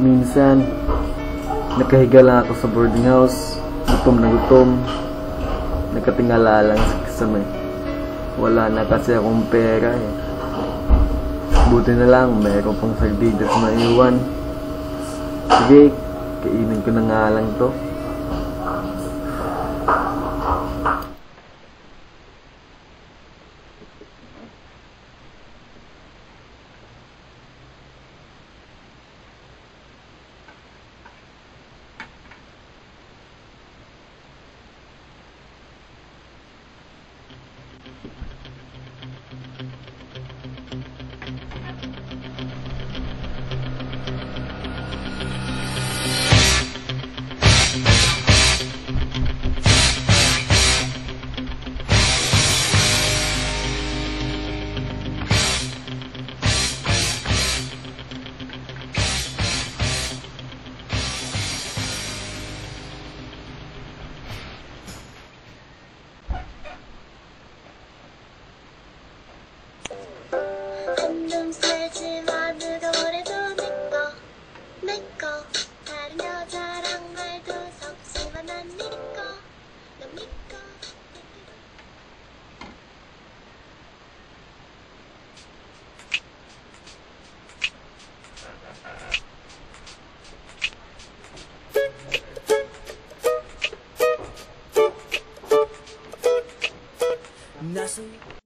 Minsan, nakahiga lang ako sa boarding house, gutom na gutom, nakatingala lang sa kasama. Wala na kasi akong pera eh. Buti na lang, mayroon pang sardinas na iwan. Sige, kainin ko na nga lang to. 놈 살지 마 누가 뭐래도 내꺼 내꺼 다른 여자랑 말도 섞지만 난 니꺼 넌 니꺼 Nothing.